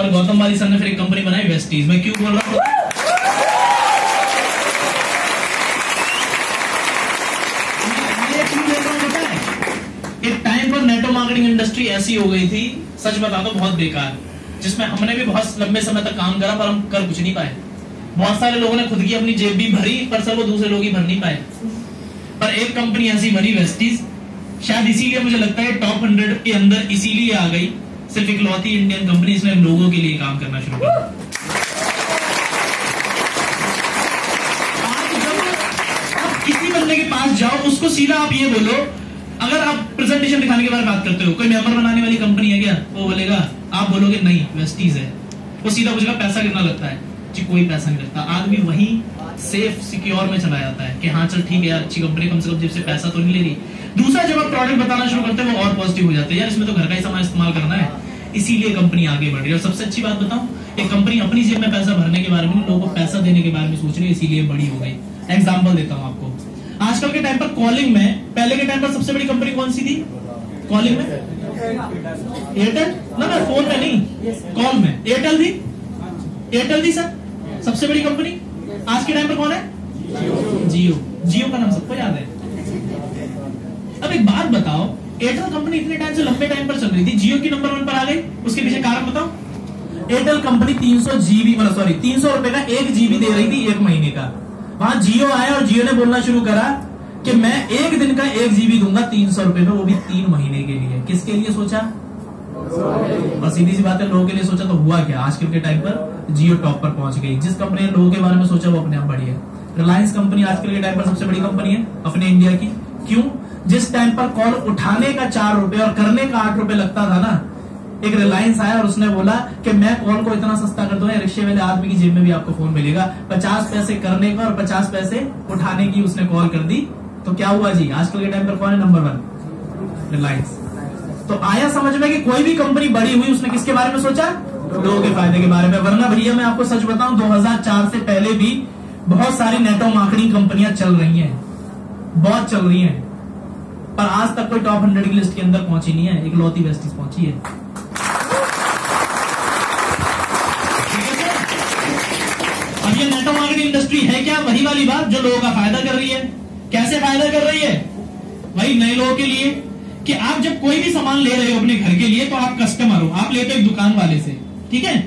और गौतम वाली सर ने फिर एक कंपनी बनाई वेस्टीज मैं क्यों बोल रहा हूँ? मार्केटिंग इंडस्ट्री ऐसी हो गई थी, सच बता दो बहुत बेकार, जिसमें हमने भी बहुत लंबे समय तक काम करा, पर हम कर कुछ नहीं पाए। बहुत सारे लोगों ने खुद की अपनी जेब भी भरी, पर सर वो दूसरे लोग ही भर नहीं पाए। पर एक कंपनी ऐसी बनी वेस्टीज शायद इसीलिए मुझे लगता है टॉप हंड्रेड के अंदर इसीलिए आ गई। सिर्फ़ इकलौती इंडियन कंपनी ने लोगों के लिए काम करना शुरू किया के पास जाओ, उसको सीधा आप ये बोलो, अगर आप प्रेजेंटेशन दिखाने के बारे में बात करते हो, कोई मेंबर बनाने वाली कंपनी है क्या? वो बोलेगा, आप बोलोगे, नहीं वेस्टीज है। वो सीधा पूछेगा, पैसा कितना लगता है? जी कोई पैसा नहीं लगता। आदमी वही सेफ़ सिक्योर में चला जाता है कि हाँ चल ठीक है यार अच्छी कंपनी कम से कम जेब से पैसा तो नहीं ले रही। दूसरा जब आप प्रोडक्ट बताना शुरू करते हैं वो और पॉजिटिव हो जाते हैं। यार इसमें तो घर का ही सामान इस्तेमाल करना है। इसीलिए कंपनी आगे बढ़ रही है। और सबसे अच्छी बात बताऊँ एक कंपनी अपनी जेब में पैसा भरने के बारे में लोगों को पैसा देने के बारे में सोच रही है इसीलिए बड़ी हो गई। एग्ज़ाम्पल देता हूँ आपको। आजकल के टाइम पर कॉलिंग में पहले के टाइम पर सबसे बड़ी कंपनी कौन सी थी? कॉलिंग में? एयरटेल ना ना फ़ोन में नहीं। कॉल में। एयरटेल थी? एयरटेल थी सर सबसे बड़ी कंपनी? आज के टाइम पर कौन है? जियो। जियो का नाम सबको याद है। अब एक बात बताओ एयरटेल कंपनी इतने टाइम से लंबे टाइम पर चल रही थी। जियो की नंबर वन पर आ गई उसके पीछे कारण बताओ। एयरटेल कंपनी 300 जीबी मतलब सॉरी 300 रुपए का एक जीबी दे रही थी एक महीने का। वहाँ जियो आया और जियो ने बोलना शुरू करा कि मैं एक दिन का एक जीबी दूँगा तीन सौ रुपए में, वो भी तीन महीने के लिए। किसके लिए सोचा? बस सीधी सी बात है लोगों के लिए सोचा तो हुआ क्या आजकल के टाइम पर? जियो टॉप पर पहुँच गई। जिस कंपनी ने लोगों के बारे में सोचा, वो अपने आप बड़ी है। रिलायंस कंपनी आजकल के टाइम पर सबसे बड़ी कंपनी है, अपने इंडिया की। क्यों? जिस टाइम पर कॉल उठाने का चार रुपए और करने का आठ रुपए लगता था ना, एक रिलायंस आया और उसने बोला कि मैं कॉल को इतना सस्ता कर दूँगा रिक्शे वाले आदमी की जेब में भी आपको फ़ोन मिलेगा। पचास पैसे करने का और पचास पैसे उठाने की उसने कॉल कर दी। तो क्या हुआ जी? आजकल के टाइम पर कौन है? नंबर वन रिलायंस तो आया समझ में कि कोई भी कंपनी बड़ी हुई, उसने किसके बारे में सोचा? लोगों के फ़ायदे के बारे में। वरना भैया, मैं आपको सच बताऊँ 2004 से पहले भी बहुत सारी नेटो मार्केटिंग कंपनियाँ चल रही हैं। बहुत चल रही हैं। पर आज तक कोई टॉप हंड्रेड की लिस्ट के अंदर पहुँची नहीं है। एक लौती वेस्टिस पहुँची है। अब ये नेटो मार्केटिंग इंडस्ट्री है क्या? वही वाली बात जो लोगों का फ़ायदा कर रही है। कैसे फ़ायदा कर रही है? वही नए लोगों के लिए कि आप जब कोई भी सामान ले रहे हो अपने घर के लिए तो आप कस्टमर हो। आप लेते हो दुकान वाले से। ठीक है?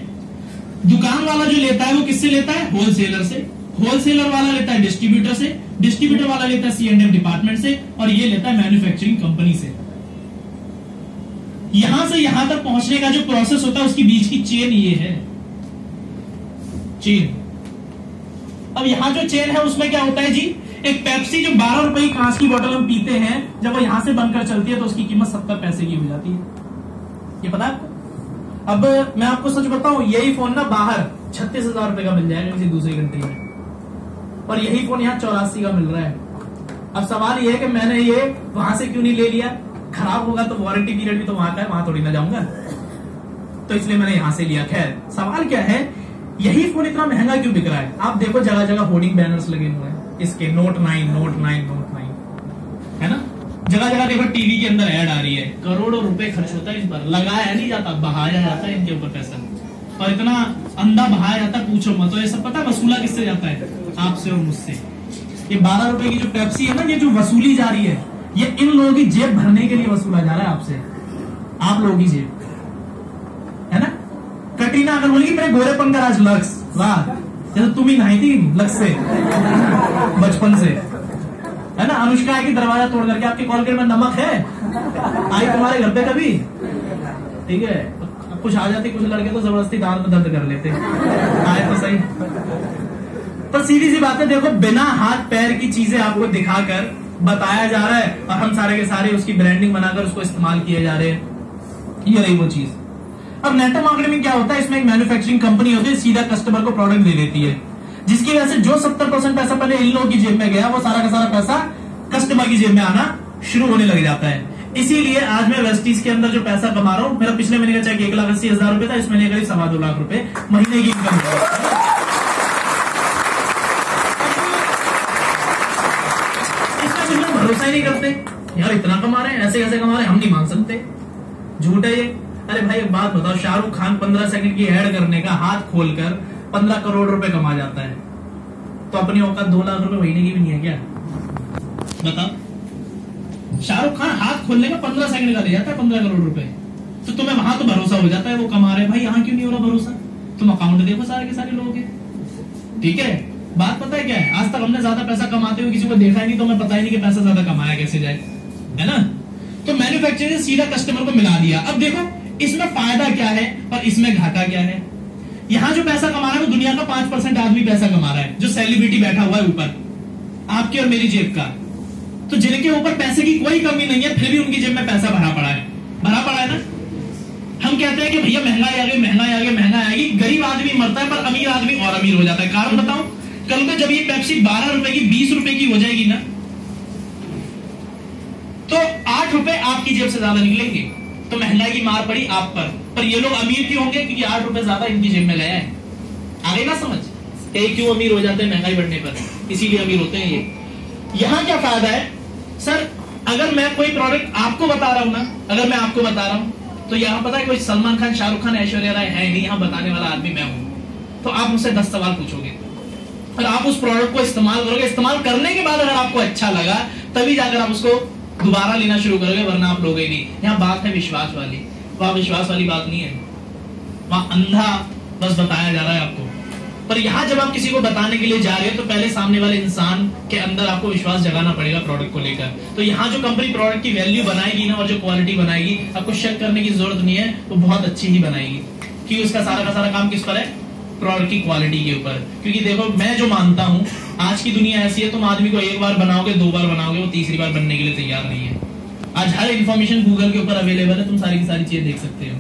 दुकान वाला जो लेता है, वो किससे लेता है? होलसेलर से। होलसेलर वाला लेता है डिस्ट्रीब्यूटर से डिस्ट्रीब्यूटर वाला लेता है सी डिपार्टमेंट से, और ये लेता है मैन्युफैक्चरिंग कंपनी से। यहाँ से यहाँ तक पहुँचने का जो प्रोसेस होता है, उसके बीच की चेन ये है। चेन अब यहाँ जो चेन है, उसमें क्या होता है जी? एक पेप्सी जो बारह रुपए की कांच की बोतल हम पीते हैं, जब वो यहाँ से बनकर चलती है तो उसकी कीमत सत्तर पैसे की हो जाती है। ये पता है आपको? अब मैं आपको सच बताऊँ, यही फ़ोन ना बाहर छत्तीस हज़ार रुपए का मिल जाएगा किसी दूसरी कंट्री में। और यही फ़ोन यहाँ चौरासी का मिल रहा है। अब सवाल यह है कि मैंने ये वहाँ से क्यों नहीं ले लिया? खराब होगा तो वारंटी पीरियड भी तो वहाँ का है, वहाँ थोड़ी ना जाऊँगा। तो इसलिए मैंने यहाँ से लिया। खैर, सवाल क्या है? यही फ़ोन इतना महँगा क्यों बिक रहा है? आप देखो जगह जगह होर्डिंग बैनर्स लगे हुए हैं। इसके note nine note nine note nine है ना? जगह जगह देखो टीवी के अंदर ऐड आ रही है। करोड़ों रुपए खर्च होता है इस पर। लगाया नहीं जाता, बहाया जाता है इनके ऊपर पैसा। और इतना अंधा बहाया जाता है, पूछो मत। तो ये सब पता वसूला किससे जाता है? आपसे और मुझसे। ये बारह रुपए की जो पेप्सी है ना, ये जो वसूली जा रही है, ये इन लोगों की जेब भरने के लिए वसूला जा रहा है आपसे। आप लोगों की जेब। है ना? कटरीना अगर बोलेगी, मेरे गोरेपन का राज लक्स। वाह जैसे तुम ही नहाई थी लक्स से, बचपन से। है ना? अनुष्का की दरवाज़ा तोड़ करके आपके कॉलगेट में नमक है? आई तुम्हारे घर पे कभी? ठीक है। कुछ आ जाती, कुछ लड़के तो ज़बरदस्ती दांत में दर्द कर लेते। आए तो सही। पर सीधी सी बात है, देखो, बिना हाथ पैर की चीज़ें आपको दिखाकर बताया जा रहा है और हम सारे के सारे उसकी ब्रांडिंग बनाकर उसको इस्तेमाल किए जा रहे हैं। ये रही वो चीज़। अब नेटवर्क मार्केट में क्या होता है? इसमें एक मैन्युफैक्चरिंग कंपनी होती है, सीधा कस्टमर को प्रोडक्ट दे देती है। जिसकी वजह से जो सत्तर परसेंट पैसा पहले इन लोगों की जेब में गया, वो सारा का सारा पैसा कस्टमर की जेब में आना शुरू होने लग जाता है। इसीलिए आज मैं वेस्टीज के अंदर जो पैसा कमा रहा हूँ, मेरा पिछले महीने का चेक एक लाख अस्सी हज़ार रुपए था, इस महीने करीब सवा दो लाख रुपए महीने की इनकम भरोसा ही नहीं करते। यार, इतना कमा रहे हैं, ऐसे कैसे कमा रहे हैं? हम नहीं मान सकते। झूठ है ये। अरे भाई, एक बात बताओ, शाहरुख खान पंद्रह सेकंड की एड करने का हाथ खोलकर पंद्रह करोड़ रुपए कमा जाता है। तो अपनी औकात दो लाख रुपए महीने की भी नहीं है क्या? बताओ। शाहरुख खान हाथ खोलने का पंद्रह सेकंड का ले जाता है, पंद्रह करोड़ रुपए। तो तुम्हें वहाँ तो भरोसा हो जाता है, वो कमा रहे भाई, यहाँ क्यों नहीं हो रहा भरोसा? तुम अकाउंट देखो सारे के सारे लोगों के। ठीक है? बात पता है क्या है? आज तक हमने ज़्यादा पैसा कमाते हुए किसी को देखा ही नहीं तो हमें पता ही नहीं कि पैसा ज़्यादा कमाया कैसे जाए। है ना? तो मैन्युफैक्चरिंग सीधा कस्टमर को मिला दिया। अब देखो, इसमें फ़ायदा क्या है और इसमें घाटा क्या है? यहाँ जो पैसा कमा रहा है, वो दुनिया का पाँच परसेंट आदमी पैसा कमा रहा है, जो सेलिब्रिटी बैठा हुआ है ऊपर। आपकी और मेरी जेब का। तो जिनके ऊपर पैसे की कोई कमी नहीं है, फिर भी उनकी जेब में पैसा भरा पड़ा है। भरा पड़ा है ना? हम कहते हैं कि भैया, महँगाई आ गई, महँगाई आ गई, महँगाई आएगी गरीब आदमी मरता है, पर अमीर आदमी और अमीर हो जाता है। कारण बताओ, कल को जब ये पेप्सी बारह रुपए की, बीस रुपए की हो जाएगी ना तो आठ रुपए आपकी जेब से ज़्यादा निकलेंगे। तो महँगाई की मार पड़ी आप पर। पर ये लोग अमीर क्यों होंगे? क्योंकि आठ रुपए ज़्यादा इनकी जेब में गया है। आगे ना समझ? ये क्यों अमीर हो जाते हैं महँगाई बढ़ने पर? इसीलिए अमीर होते हैं ये। यहाँ क्या फ़ायदा है? सर, अगर मैं कोई प्रोडक्ट आपको बता रहा हूँ ना, अगर मैं आपको बता रहा हूँ तो यहाँ पता है कोई सलमान खान, शाहरुख खान, ऐश्वर्या राय है नहीं, यहाँ बताने वाला आदमी मैं हूँ। तो आप मुझसे दस सवाल पूछोगे। और आप उस प्रोडक्ट को इस्तेमाल करोगे। इस्तेमाल करने के बाद अगर आपको अच्छा लगा, तभी जाकर आप उसको दोबारा लेना शुरू करोगे, वरना आप लोगे नहीं। यहाँ बात है विश्वास वाली। वहाँ विश्वास वाली बात नहीं है। वहाँ अंधा बस बताया जा रहा है आपको। पर यहाँ जब आप किसी को बताने के लिए जा रहे हो तो पहले सामने वाले इंसान के अंदर आपको विश्वास जगाना पड़ेगा प्रोडक्ट को लेकर। तो यहाँ जो कंपनी प्रोडक्ट की वैल्यू बनाएगी ना, और जो क्वालिटी बनाएगी, आपको शक करने की ज़रूरत नहीं है, वो बहुत अच्छी ही बनाएगी। क्योंकि उसका सारा का सारा काम किस पर है? प्रोडक्ट की क्वालिटी के ऊपर। क्योंकि देखो, मैं जो मानता हूँ, आज की दुनिया ऐसी है, तुम आदमी को एक बार बनाओगे, दो बार बनाओगे, वो तीसरी बार बनने के लिए तैयार नहीं है। आज हर इंफॉर्मेशन गूगल के ऊपर अवेलेबल है, तुम सारी की सारी चीज़ें देख सकते हो।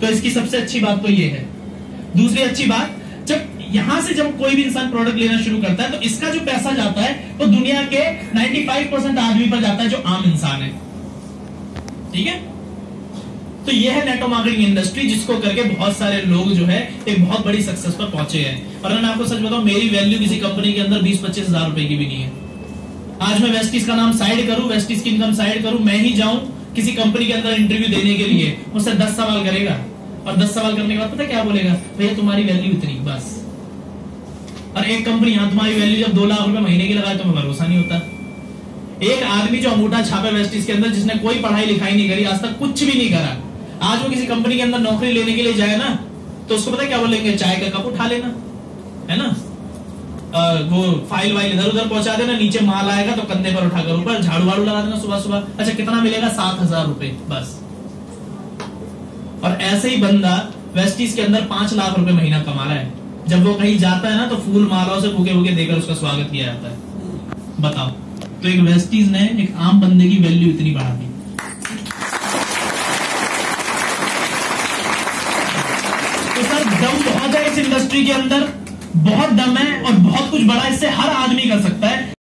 तो इसकी सबसे अच्छी बात तो ये है। दूसरी अच्छी बात, जब यहाँ से जब कोई भी इंसान प्रोडक्ट लेना शुरू करता है तो इसका जो पैसा जाता है, वो तो दुनिया के 95 परसेंट आदमी पर जाता है, जो आम इंसान है। ठीक है? तो ये है नेटो मार्केटिंग इंडस्ट्री जिसको करके बहुत सारे लोग जो है एक बहुत बड़ी सक्सेस पर पहुँचे हैं। और मैं आपको सच बताऊँ, मेरी वैल्यू किसी कंपनी के अंदर बीस पच्चीस हज़ार रुपए की भी नहीं है। आज मैं वेस्टिस का नाम साइड करूँ वेस्टिस की इनकम साइड करूँ, मैं ही जाऊँ किसी कंपनी के अंदर इंटरव्यू देने के लिए मुझसे दस सवाल करेगा। और दस सवाल करने के बाद पता क्या बोलेगा? भैया, तुम्हारी वैल्यू इतनी, बस। और एक कंपनी यहाँ तुम्हारी वैल्यू जब दो लाख रुपए महीने की लगाए तो भरोसा नहीं होता। एक आदमी जो अंगूठा छापे वेस्टिस के अंदर, जिसने कोई पढ़ाई लिखाई नहीं करी, आज तक कुछ भी नहीं करा आज वो किसी कंपनी के अंदर नौकरी लेने के लिए जाए ना तो उसको पता क्या बोलेंगे? चाय का कप उठा लेना है ना? आ, वो फ़ाइल वाइल इधर उधर पहुँचा देना नीचे माल आएगा तो कंधे पर उठाकर ऊपर झाड़ू वाड़ू लगा देना सुबह सुबह। अच्छा कितना मिलेगा? सात हज़ार रुपए बस। और ऐसे ही बंदा वेस्टीज के अंदर पाँच लाख रुपए महीना कमा रहा है। जब वो कहीं जाता है ना तो फूल मालाओं से भूखे भूखे देकर उसका स्वागत किया जाता है। बताओ। तो एक वेस्टीज ने एक आम बंदे की वैल्यू इतनी बढ़ा दी तो सर दम बहुत है इंडस्ट्री के अंदर बहुत दम है और बहुत कुछ बड़ा इससे हर आदमी कर सकता है।